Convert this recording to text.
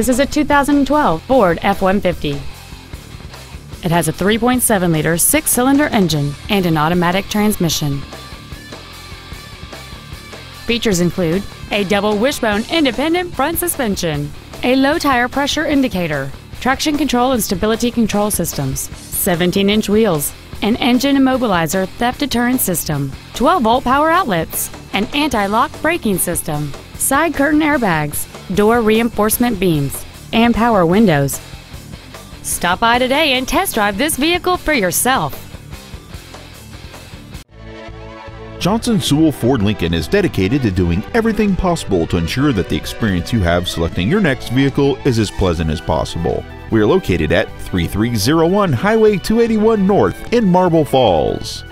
This is a 2012 Ford F-150. It has a 3.7-liter six-cylinder engine and an automatic transmission. Features include a double wishbone independent front suspension, a low tire pressure indicator, traction control and stability control systems, 17-inch wheels, an engine immobilizer theft deterrent system, 12-volt power outlets, an anti-lock braking system, side curtain airbags, door reinforcement beams, and power windows. Stop by today and test drive this vehicle for yourself. Johnson Sewell Ford Lincoln is dedicated to doing everything possible to ensure that the experience you have selecting your next vehicle is as pleasant as possible. We are located at 3301 Highway 281 North in Marble Falls.